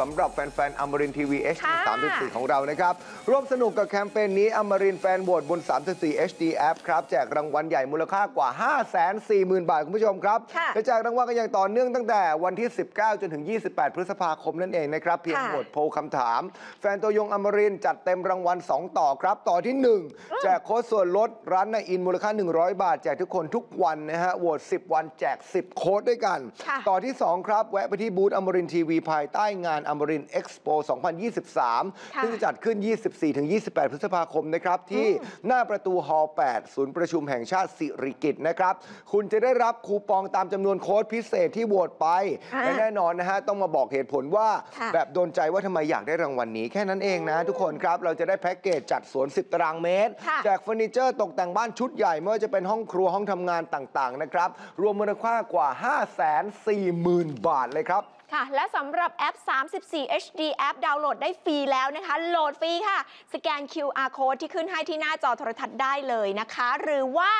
สำหรับแฟนๆอมรินทีวี HD ค่ะ34 ของเรานะครับ ร่วมสนุกกับแคมเปญนี้อมรินแฟนโหวตบน 34 HD App ครับ แจกรางวัลใหญ่มูลค่ากว่า 540,000 บาท คุณผู้ชมครับค่ะและแจกรางวัลกันอย่างต่อเนื่องตั้งแต่วันที่ 19 จนถึง 28 พฤษภาคมนั่นเองนะครับ เพียงค่ะโหวตโพลคำถาม แฟนตัวยงอมรินทร์จัดเต็มรางวัล 2 ต่อครับ ต่อที่ 1 แจกโค้ดส่วนลดร้านนาอินมูลค่า 100 บาท แจกทุกคนทุกวันนะฮะโหวต10 วันแจก 10 โค้ดด้วยกันค่ะต่อที่ 2 ครับแวะไปที่บูธอมรินทีวีภายใต้งานอมรินเอ็กซ์โป2023ค่ะซึ่งจะจัดขึ้น 24-28 พฤษภาคมนะครับที่หน้าประตูฮอลล์8ศูนย์ประชุมแห่งชาติสิริกิติ์นะครับ คุณจะได้รับคูปองตามจำนวนโค้ดพิเศษที่โหวตไปอ่าและแน่นอนนะฮะ ต้องมาบอกเหตุผลว่าค่ะแบบโดนใจว่าทำไมอยากได้รางวัลนี้แค่นั้นเองนะ ทุกคนครับ เราจะได้แพ็กเกจจัดสวน 10 ตารางเมตรค่ะแจกเฟอร์นิเจอร์ตกแต่งบ้านชุดใหญ่ ไม่ว่าจะเป็นห้องครัวห้องทำงานต่างๆนะครับรวมมูลค่ากว่า 540,000 บาทเลยครับ ค่ะ และสำหรับแอป 34 HD แอปดาวน์โหลดได้ฟรีแล้วนะคะ โหลดฟรีค่ะ สแกน QR code ที่ขึ้นให้ที่หน้าจอโทรทัศน์ได้เลยนะคะ หรือว่า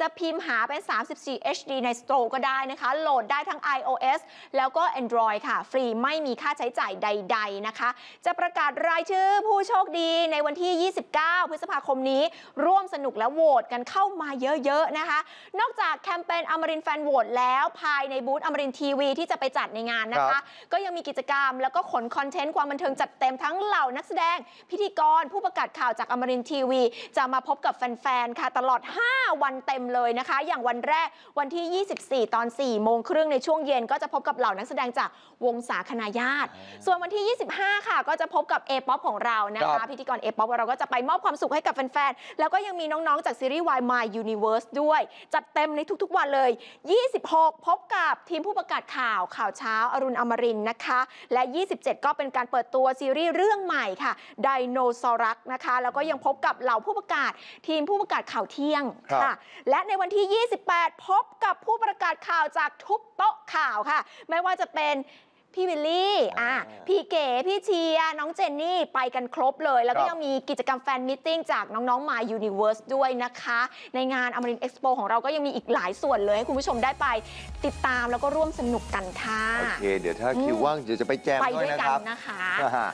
จะพิมพ์หาเป็น 34 HD ใน Store ก็ได้นะคะ โหลดได้ทั้ง iOS แล้วก็ Android ค่ะ ฟรีไม่มีค่าใช้จ่ายใด ๆนะคะ จะประกาศรายชื่อผู้โชคดีในวันที่ 29 พฤษภาคมนี้ ร่วมสนุกและโหวตกันเข้ามาเยอะๆนะคะ นอกจากแคมเปญอมรินแฟนโหวตแล้วภายในบูธอมรินทีวีที่จะไปจัดในงานนะคะก็ยังมีกิจกรรม แล้วก็ขนคอนเทนต์ความบันเทิงจัดเต็มทั้งเหล่านักแสดง พิธีกรผู้ประกาศข่าวจากอมรินทีวี จะมาพบกับแฟนๆ ค่ะ ตลอด 5 วันเต็มเลยนะคะ อย่างวันแรกวันที่ 24 ตอน 4 โมงครึ่งในช่วงเย็นก็จะพบกับเหล่านักแสดงจากวงสาคณาญาติ ส่วนวันที่ 25 ค่ะ ก็จะพบกับ a p o p ของเรานะครัคะบพิธีกร a p o p เราก็จะไปมอบความสุขให้กับแฟนๆ แล้วก็ยังมีน้องๆ จากซีรีส์ Why My Universe ด้วย จัดเต็มในทุกๆ วันเลย 26 พบกับทีมผู้ประกาศข่าวข่าวเช้าอรุณอมรินทร์นะคะ และ 27 ก็เป็นการเปิดตัวซีรีส์เรื่องใหม่ค่ะไดโนเสารักนะคะ แล้วก็ยังพบกับเหล่าผู้ประกาศทีมผู้ประกาศข่าวเที่ยงครับค่ะ และในวันที่ 28 พบกับผู้ประกาศข่าวจากทุกโต๊ะข่าวค่ะ ไม่ว่าจะเป็น พี่วิลลี่อะพี่เก๋พี่เชียร์น้องเจนนี่ไปกันครบเลย แล้วก็ครับยังมีกิจกรรม fan meeting จากน้องๆมา Universe ด้วยนะคะ ในงานอมรินเอ็กซ์โปของเราก็ยังมีอีกหลายส่วนเลย ให้คุณผู้ชมได้ไปติดตามแล้วก็ร่วมสนุกกันค่ะ โอเค เดี๋ยวถ้าคิวว่างเดี๋ยวจะไปแจมไปด้วยด้วยนะกัคนรับนะคะอ่าฮะ